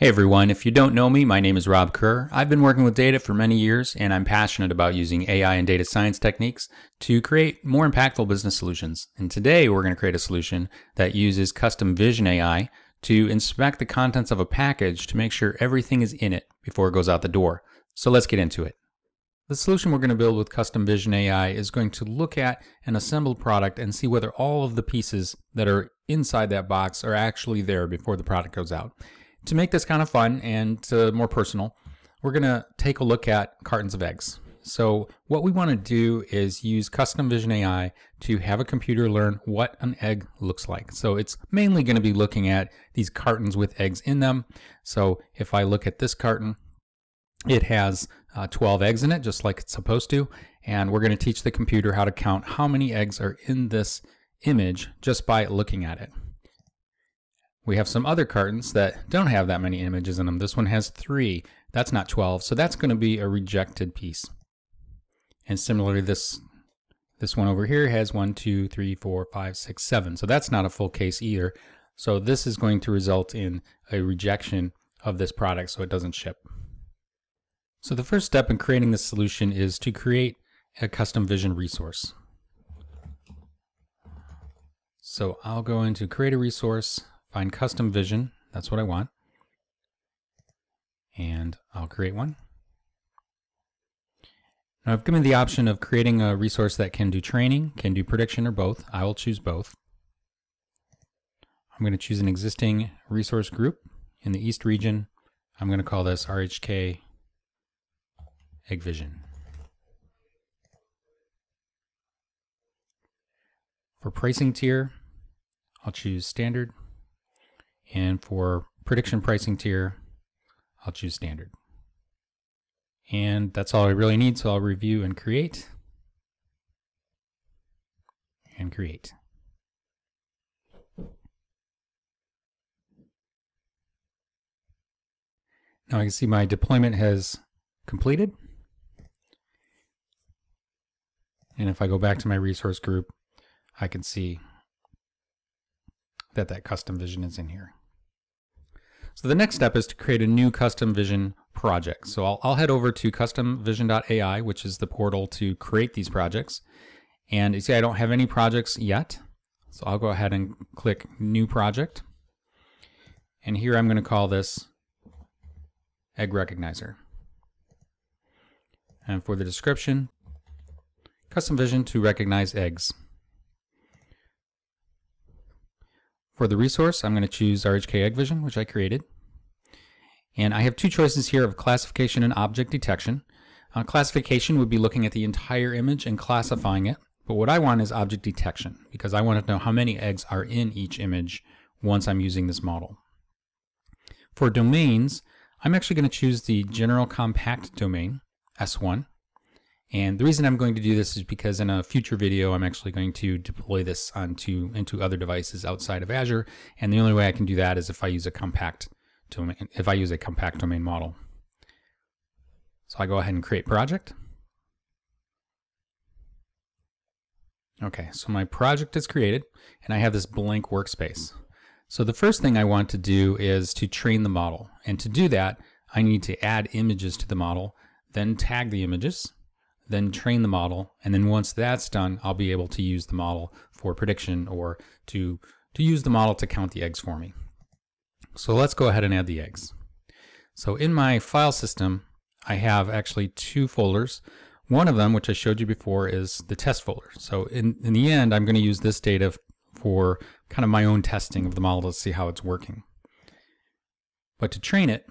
Hey everyone, if you don't know me, my name is Rob Kerr. I've been working with data for many years and I'm passionate about using AI and data science techniques to create more impactful business solutions. And today we're going to create a solution that uses custom vision AI to inspect the contents of a package to make sure everything is in it before it goes out the door. So let's get into it. The solution we're going to build with Custom Vision AI is going to look at an assembled product and see whether all of the pieces that are inside that box are actually there before the product goes out. To make this kind of fun and uh, more personal, we're going to take a look at cartons of eggs. So what we want to do is use custom vision AI to have a computer learn what an egg looks like. So it's mainly going to be looking at these cartons with eggs in them. So if I look at this carton, it has uh, 12 eggs in it, just like it's supposed to. And we're going to teach the computer how to count how many eggs are in this image just by looking at it. We have some other cartons that don't have that many images in them. This one has three. That's not 12, so that's going to be a rejected piece. And similarly, this this one over here has one, two, three, four, five, six, seven. So that's not a full case either. So this is going to result in a rejection of this product so it doesn't ship. So the first step in creating this solution is to create a custom vision resource. So I'll go into create a resource find custom vision. That's what I want. And I'll create one. Now I've given the option of creating a resource that can do training, can do prediction, or both. I will choose both. I'm going to choose an existing resource group in the East region. I'm going to call this RHK Egg Vision. For pricing tier, I'll choose standard. And for prediction pricing tier, I'll choose standard. And that's all I really need, so I'll review and create. And create. Now I can see my deployment has completed. And if I go back to my resource group, I can see that that custom vision is in here. So the next step is to create a new custom vision project. So I'll, I'll head over to customvision.ai, which is the portal to create these projects. And you see I don't have any projects yet. So I'll go ahead and click new project. And here I'm going to call this egg recognizer. And for the description, custom vision to recognize eggs. For the resource, I'm going to choose RHK Egg Vision, which I created. And I have two choices here of classification and object detection. Uh, classification would be looking at the entire image and classifying it. But what I want is object detection because I want to know how many eggs are in each image once I'm using this model. For domains, I'm actually going to choose the general compact domain, S1. And the reason I'm going to do this is because in a future video, I'm actually going to deploy this onto into other devices outside of Azure. And the only way I can do that is if I use a compact domain, if I use a compact domain model. So I go ahead and create project. Okay, so my project is created and I have this blank workspace. So the first thing I want to do is to train the model. And to do that, I need to add images to the model, then tag the images, then train the model, and then once that's done, I'll be able to use the model for prediction or to, to use the model to count the eggs for me. So let's go ahead and add the eggs. So in my file system, I have actually two folders. One of them, which I showed you before, is the test folder. So in, in the end, I'm going to use this data for kind of my own testing of the model to see how it's working. But to train it,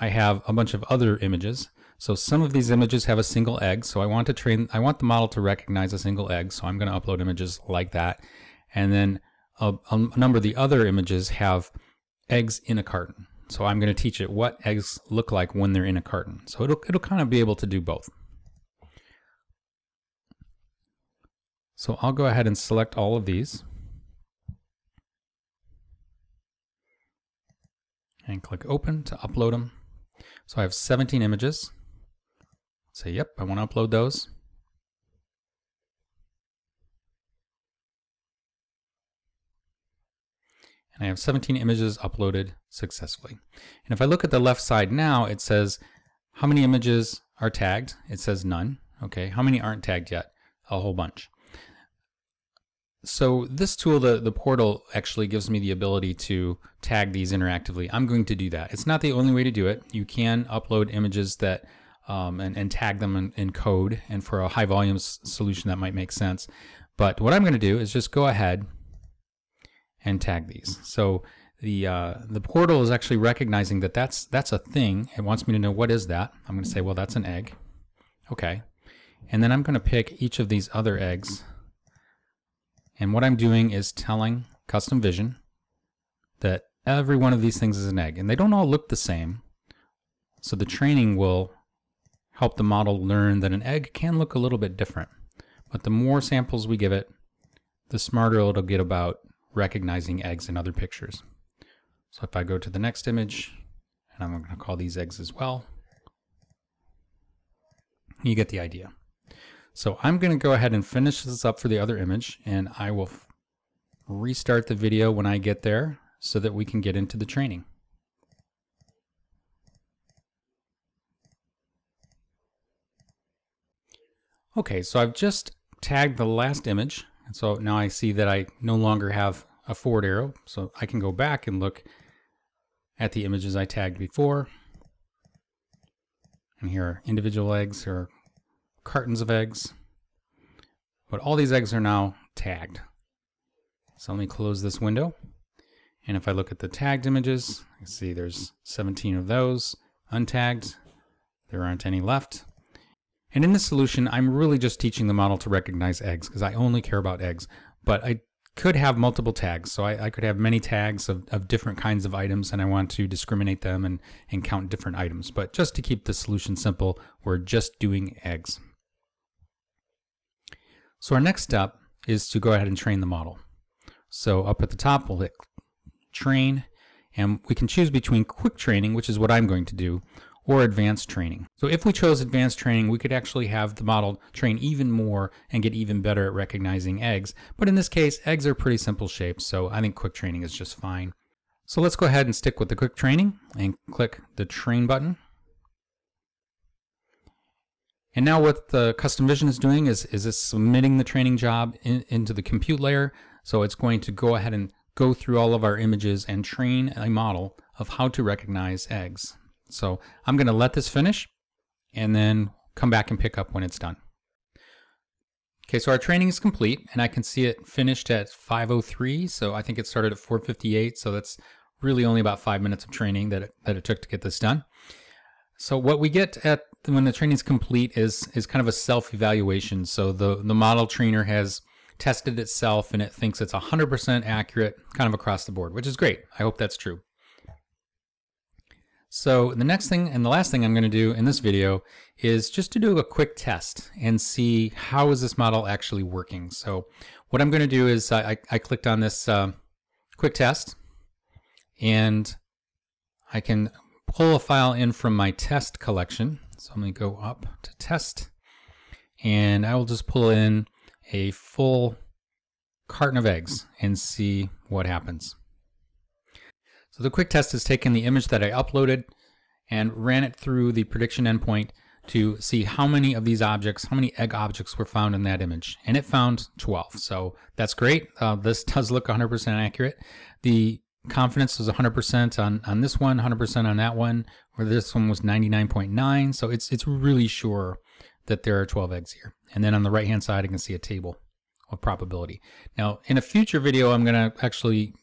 I have a bunch of other images. So some of these images have a single egg. So I want to train, I want the model to recognize a single egg. So I'm going to upload images like that. And then a, a number of the other images have eggs in a carton. So I'm going to teach it what eggs look like when they're in a carton. So it'll, it'll kind of be able to do both. So I'll go ahead and select all of these. And click open to upload them. So I have 17 images. Say, yep, I want to upload those. and I have 17 images uploaded successfully. And if I look at the left side now, it says how many images are tagged. It says none. Okay, how many aren't tagged yet? A whole bunch. So this tool, the, the portal, actually gives me the ability to tag these interactively. I'm going to do that. It's not the only way to do it. You can upload images that um, and, and tag them in, in, code, and for a high volume solution that might make sense. But what I'm going to do is just go ahead and tag these. So the uh, the portal is actually recognizing that that's that's a thing. It wants me to know what is that. I'm going to say, well, that's an egg. Okay, and then I'm going to pick each of these other eggs. And what I'm doing is telling Custom Vision that every one of these things is an egg, and they don't all look the same. So the training will help the model learn that an egg can look a little bit different. But the more samples we give it, the smarter it'll get about recognizing eggs in other pictures. So if I go to the next image, and I'm going to call these eggs as well, you get the idea. So I'm going to go ahead and finish this up for the other image, and I will restart the video when I get there so that we can get into the training. Okay, so I've just tagged the last image, and so now I see that I no longer have a forward arrow, so I can go back and look at the images I tagged before. And here are individual eggs or cartons of eggs. But all these eggs are now tagged. So let me close this window. And if I look at the tagged images, I see there's 17 of those untagged. There aren't any left. And in this solution, I'm really just teaching the model to recognize eggs because I only care about eggs. But I could have multiple tags. So I, I, could have many tags of, of different kinds of items and I want to discriminate them and, and count different items. But just to keep the solution simple, we're just doing eggs. So our next step is to go ahead and train the model. So up at the top, we'll hit train and we can choose between quick training, which is what I'm going to do, or advanced training. So if we chose advanced training, we could actually have the model train even more and get even better at recognizing eggs. But in this case, eggs are pretty simple shapes, so I think quick training is just fine. So let's go ahead and stick with the quick training and click the train button. And now what the custom vision is doing is, is it's submitting the training job in, into the compute layer. So it's going to go ahead and go through all of our images and train a model of how to recognize eggs. So I'm going to let this finish and then come back and pick up when it's done. Okay, so our training is complete and I can see it finished at 503. So I think it started at 458. So that's really only about five minutes of training that it, that it took to get this done. So what we get at when the training is complete is is kind of a self-evaluation. So the, the model trainer has tested itself and it thinks it's 100% accurate kind of across the board, which is great. I hope that's true. So the next thing and the last thing I'm going to do in this video is just to do a quick test and see how is this model actually working. So what I'm going to do is I, I clicked on this uh, quick test and I can pull a file in from my test collection. So I'm going to go up to test and I will just pull in a full carton of eggs and see what happens. So the quick test has taken the image that I uploaded and ran it through the prediction endpoint to see how many of these objects, how many egg objects were found in that image. And it found 12. So that's great. Uh, this does look 100% accurate. The confidence was 100% on, on this one, 100% on that one, where this one was 99.9. So it's, it's really sure that there are 12 eggs here. And then on the right hand side, I can see a table of probability. Now, in a future video, I'm going to actually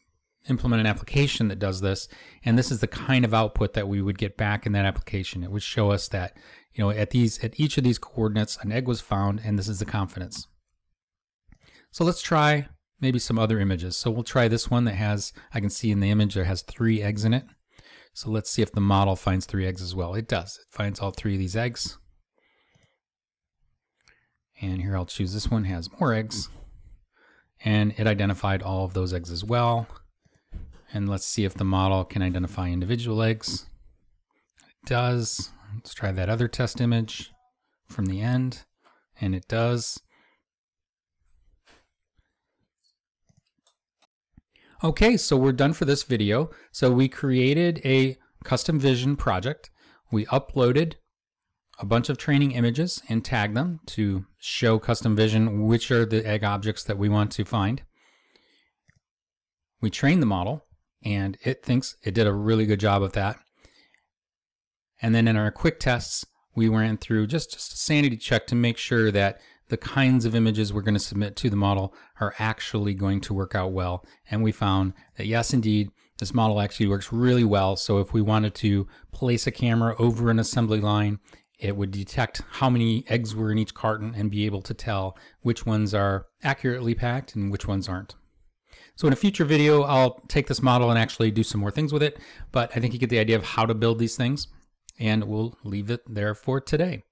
implement an application that does this. And this is the kind of output that we would get back in that application. It would show us that, you know, at these at each of these coordinates, an egg was found, and this is the confidence. So let's try maybe some other images. So we'll try this one that has, I can see in the image there has three eggs in it. So let's see if the model finds three eggs as well. It does. It finds all three of these eggs. And here I'll choose this one, has more eggs. And it identified all of those eggs as well. And let's see if the model can identify individual eggs. It does. Let's try that other test image from the end. And it does. Okay, so we're done for this video. So we created a custom vision project. We uploaded a bunch of training images and tagged them to show custom vision which are the egg objects that we want to find. We trained the model and it thinks it did a really good job of that. And then in our quick tests, we went through just, just a sanity check to make sure that the kinds of images we're going to submit to the model are actually going to work out well. And we found that yes, indeed, this model actually works really well. So if we wanted to place a camera over an assembly line, it would detect how many eggs were in each carton and be able to tell which ones are accurately packed and which ones aren't. So in a future video, I'll take this model and actually do some more things with it, but I think you get the idea of how to build these things, and we'll leave it there for today.